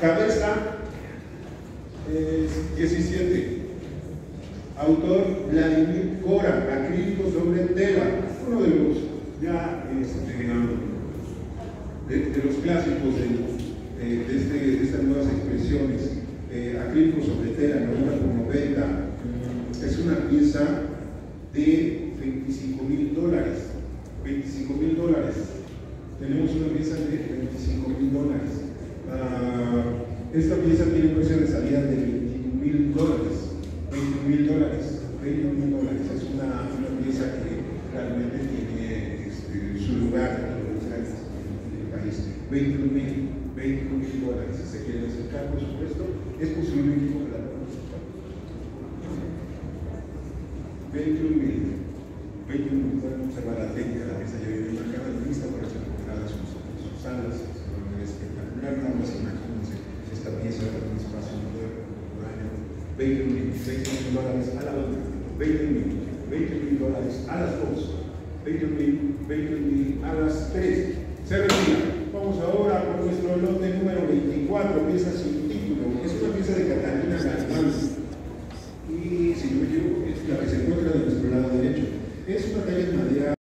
Cabeza es 17. Autor Vladimir Cora, acrílico sobre tela, uno de los ya este, de, los clásicos de, este, estas nuevas expresiones. Eh, acrílico sobre tela, 90 por 90. Es una pieza de 25 mil dólares. 25 mil dólares. Tenemos una pieza de 25 mil dólares. Uh, esta pieza tiene un precio de salida de 21 mil dólares. 21 mil dólares. 21 mil dólares. Es una, una, pieza que realmente tiene este, su lugar en los del país. 21 mil 21 mil dólares. Si se quieren acercar, por supuesto, es posible que la 21 mil. 21 mil pueden observar la sus alas, es espectacular, nada más imagínense esta pieza con un espacio por año, 20 mil, 20 mil dólares a la banda, 20 mil, 20 mil dólares a las dos, 20 mil, 20 mil a las tres. Se retira. Vamos ahora con nuestro lote número 24, pieza sin título.